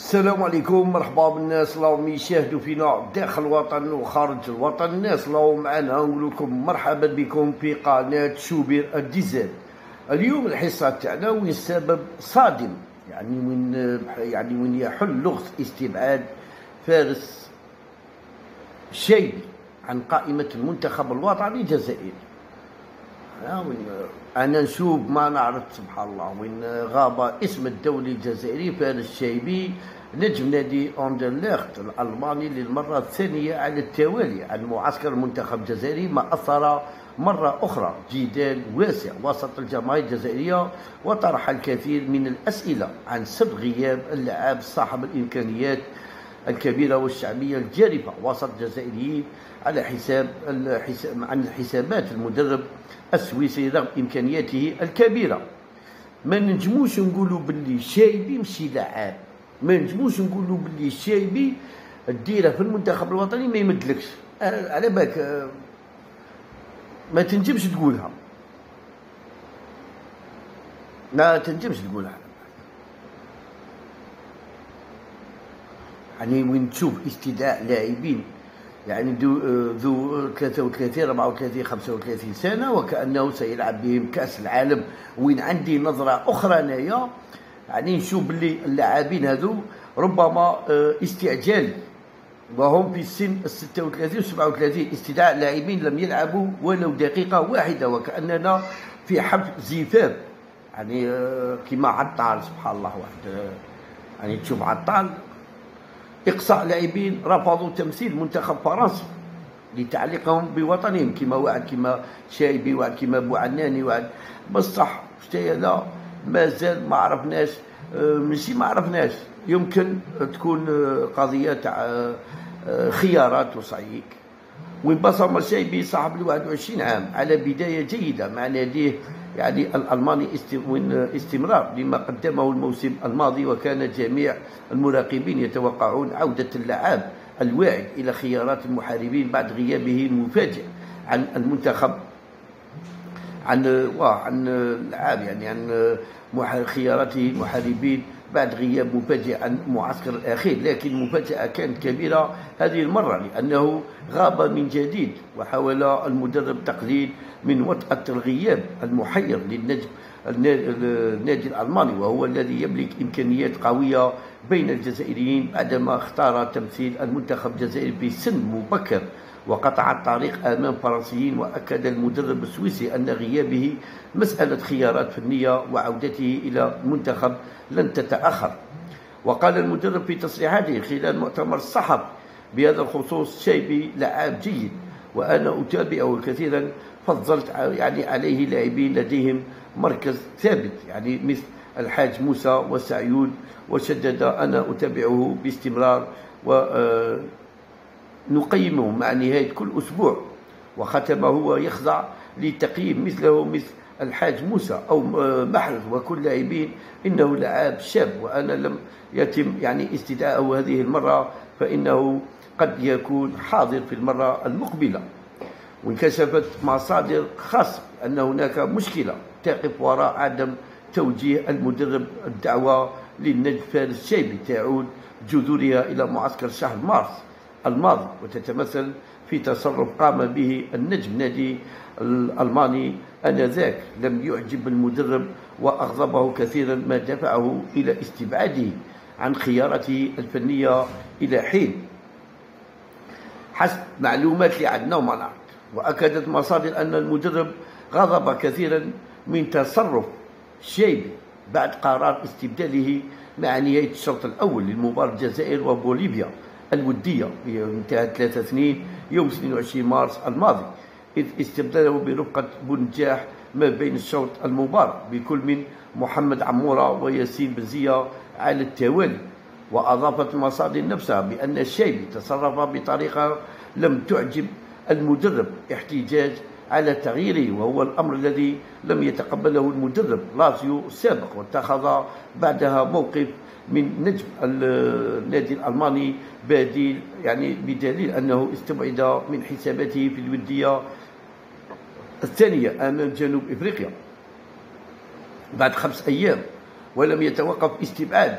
السلام عليكم مرحبا بالناس اللي يشاهدوا فينا داخل الوطن وخارج الوطن. الناس اللي معنا نقول لكم مرحبا بكم في قناة شوبير الديزل اليوم الحصة تاعنا وين السبب صادم يعني وين يعني وين يحل لغز استبعاد فارس شيبي عن قائمة المنتخب الوطني الجزائري. أنا نشوف ما نعرف سبحان الله وين غاب اسم الدولي الجزائري فارس شيبي نجم نادي اندرليخت الألماني للمرة الثانية على التوالي عن معسكر المنتخب الجزائري ما أثر مرة أخرى. جدال واسع وسط الجماهير الجزائرية وطرح الكثير من الأسئلة عن سبب غياب اللاعب صاحب الإمكانيات الكبيرة والشعبية الجارفة وسط الجزائريين على حساب عن حسابات المدرب السويسري رغم إمكانياته الكبيرة. ما نجموش نقولوا باللي شايبي مشي لعاب. ما نجموش نقولوا باللي شايبي الديره في المنتخب الوطني ما يمدلكش. على بالك ما تنجمش تقولها. ما تنجمش تقولها. يعني وين تشوف استدعاء لاعبين يعني ذو ذو 33 34 35 سنة وكأنه سيلعب بهم كأس العالم. وين عندي نظرة أخرى أنايا يعني نشوف باللي اللاعبين هذو ربما آه، استعجال. وهم في السن ال 36 و 37 استدعاء لاعبين لم يلعبوا ولو دقيقة واحدة وكأننا في حفل زفاف. يعني آه، كما عطال سبحان الله واحد آه، يعني تشوف عطال. إقصاء لاعبين رفضوا تمثيل منتخب فرنسا لتعليقهم بوطنهم كما واحد كما شايبي واحد كما بوعناني واحد بصح لا مازال ما عرفناش آه، ماشي ما عرفناش. يمكن تكون آه، قضية تاع آه، خيارات وصعيك وين بصم الشايبي صاحب ال 21 عام. على بداية جيدة مع ناديه يعني الألماني استمرار لما قدمه الموسم الماضي وكان جميع المراقبين يتوقعون عودة اللاعب الواعد إلى خيارات المحاربين بعد غيابه المفاجئ عن المنتخب. عن عن اللاعب يعني عن خياراته المحاربين بعد غياب مفاجئ عن المعسكر الأخير لكن المفاجأة كانت كبيرة هذه المرة لأنه غاب من جديد وحاول المدرب تقليل من وطأة الغياب المحير للنجم النادي الألماني وهو الذي يملك إمكانيات قوية بين الجزائريين بعدما اختار تمثيل المنتخب الجزائري في سن مبكر. وقطع الطريق أمام فرنسيين وأكد المدرب السويسي أن غيابه مسألة خيارات فنية وعودته إلى المنتخب لن تتأخر. وقال المدرب في تصريحاته خلال مؤتمر الصحف بهذا الخصوص شيبي لعاب جيد وأنا أتابعه كثيرا فضلت يعني عليه لاعبين لديهم مركز ثابت يعني مثل الحاج موسى وسعيود وشدد أنا أتابعه باستمرار و آه، نقيمه مع نهاية كل أسبوع وختم هو يخضع لتقييم مثله مثل الحاج موسى أو محرز وكل لاعبين. إنه لاعب شاب وأنا لم يتم يعني استدعاءه هذه المرة فإنه قد يكون حاضر في المرة المقبلة. وانكشفت مصادر خاصة أن هناك مشكلة تقف وراء عدم توجيه المدرب الدعوة للنجم فارس الشيبي تعود جذورها إلى معسكر شهر مارس. الماضي وتتمثل في تصرف قام به النجم نادي الألماني آنذاك لم يعجب المدرب وأغضبه كثيرا ما دفعه إلى استبعاده عن خيارته الفنية إلى حين. حسب معلومات اللي عندنا وأكدت مصادر أن المدرب غضب كثيرا من تصرف شيبي بعد قرار استبداله مع نهاية الشوط الأول للمباراة الجزائر وبوليفيا. الودية. انتهت ثلاثة سنين يوم 22 مارس الماضي. إذ استبدله برفقة بنجاح ما بين الشوط المباراة بكل من محمد عمورة وياسين بنزية على التوالي. وأضافت المصادر نفسها بأن الشيبي تصرف بطريقة لم تعجب المدرب احتجاج على تغييره وهو الأمر الذي لم يتقبله المدرب لازيو السابق واتخذ بعدها موقف من نجم النادي الألماني بديل يعني بدليل أنه استبعد من حساباته في الودية الثانية أمام جنوب إفريقيا. بعد خمس أيام ولم يتوقف استبعاد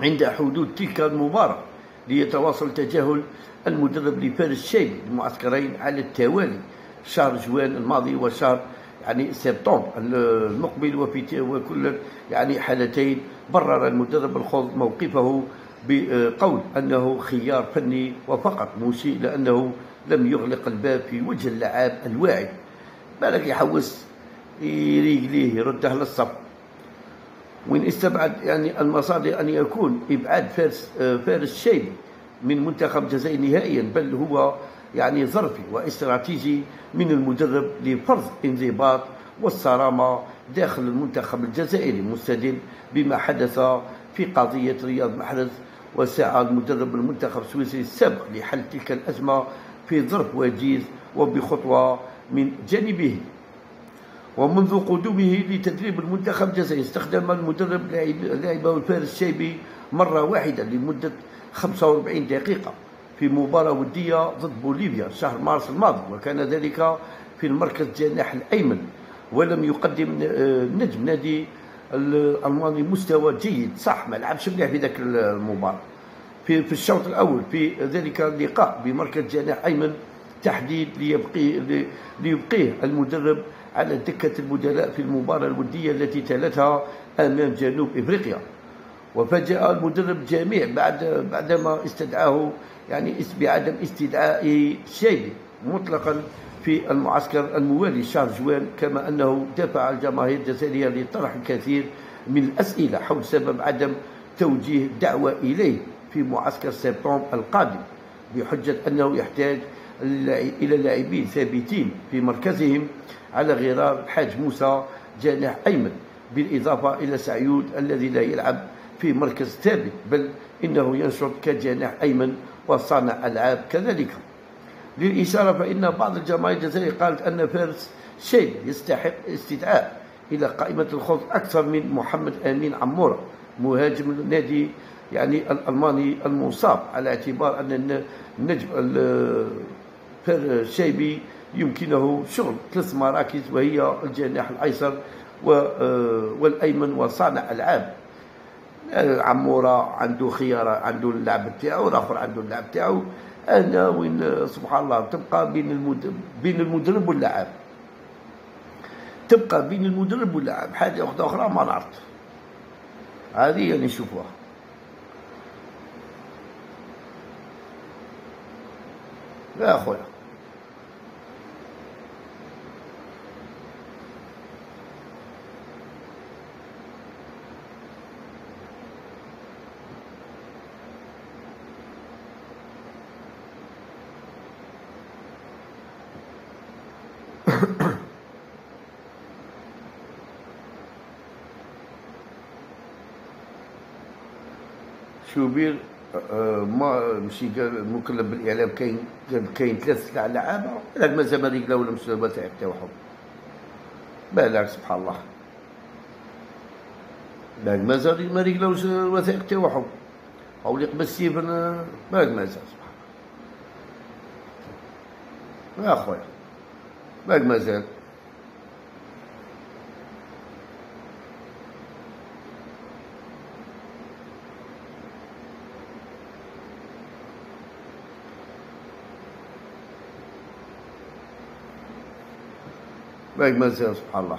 عند حدود تلك المباراة. ليتواصل تجاهل المدرب لفارس الشيبي المعسكرين على التوالي شهر جوان الماضي وشهر يعني سبتمبر المقبل وفي وكل يعني حالتين برر المدرب الخوض موقفه بقول أنه خيار فني وفقط مشير لأنه لم يغلق الباب في وجه اللعاب الواعد. بالك يحوس يريق ليه يرده للصف. وين استبعد يعني المصادر أن يكون إبعاد فارس فارس الشيبي من منتخب الجزائر نهائيا بل هو يعني ظرفي واستراتيجي من المدرب لفرض انضباط والصرامة داخل المنتخب الجزائري مستدل بما حدث في قضية رياض محرز وسعى المدرب المنتخب السويسري السابق لحل تلك الأزمة في ظرف وجيز وبخطوة من جانبه. ومنذ قدومه لتدريب المنتخب الجزائري استخدم المدرب لاعبه الفارس الشيبي مرة واحدة لمدة 45 دقيقة في مباراة ودية ضد بوليفيا شهر مارس الماضي وكان ذلك في المركز الجناح الأيمن ولم يقدم نجم نادي الألماني مستوى جيد. صح ما لعبش مليح في ذاك المباراة. في في الشوط الأول في ذلك اللقاء بمركز جناح أيمن تحديد ليبقي ليبقيه المدرب على دكة البدلاء في المباراة الودية التي تلتها أمام جنوب إفريقيا. وفاجأ المدرب الجميع بعد بعدما استدعاه يعني بعدم استدعاء شيبي مطلقا في المعسكر الموالي شهر جوان كما أنه دفع الجماهير الجزائريه لطرح الكثير من الأسئلة حول سبب عدم توجيه دعوة إليه في معسكر سبتمبر القادم بحجة أنه يحتاج إلى لاعبين ثابتين في مركزهم على غرار الحاج موسى جانح أيمن بالإضافة إلى سعيود الذي لا يلعب في مركز ثابت بل إنه ينشط كجانح أيمن وصانع ألعاب كذلك. للإشارة فإن بعض الجماهير الجزائرية قالت أن فارس شيء يستحق استدعاء إلى قائمة الخوض أكثر من محمد أمين عمورة مهاجم النادي يعني الألماني المصاب على اعتبار أن النجم الشيبي يمكنه شغل ثلاث مراكز وهي الجناح الأيسر والأيمن وصانع ألعاب عمورة عنده خيار عنده اللعب تاعو الآخر عنده اللعب تاعو أنا وين سبحان الله تبقى بين المدرب بين المدرب واللاعب. تبقى بين المدرب واللاعب. حاجة أخرى ما نعرف. هذه اللي نشوفوها لا اخويا شوبير آه، ما مشي قال مكلف بالإعلام كاين كاين ثلاث لعابة بالك مازال ما رجلا ولا مش الوثائق تاعهم بالك سبحان الله. بالك مازال ما رجلاوش الوثائق تاعهم أو اللي قبل السيف بالك مازال سبحان الله. يا خويا بالك مازال باقي ما سبحان الله.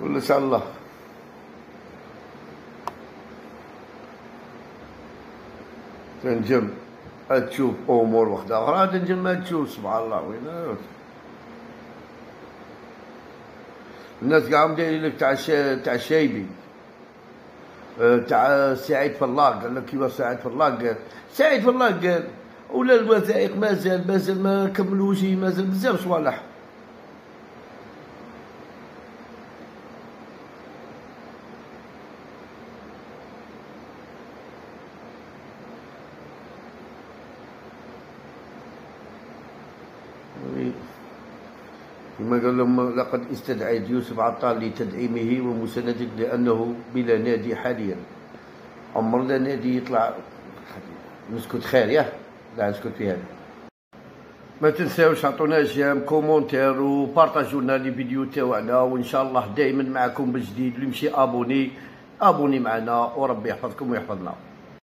كل شاء الله. تنجم تشوف أمور واحدة أخرى تنجم ما تشوف سبحان الله. وين؟ الناس قاعدين دايرين لك تاع تاع الشايبي أه، تاع سعيد فلاق قال لك كيف سعيد فلاق قال. سعيد فلاق قال. ولا الوثائق مازال مازال ما كملوش مازال بزاف صوالح. كما قال لهم لقد استدعيت يوسف عطال لتدعيمه ومساندته لأنه بلا نادي حاليا. عمرنا نادي يطلع. نسكت خير يا. لا نسكت في هذا ما تنساوش عطونا جيم كومونتير وبارطاجوا لنا لي فيديو تاعنا وإن شاء الله دائما معكم بجديد. اللي مشي أبوني أبوني معنا وربي يحفظكم ويحفظنا.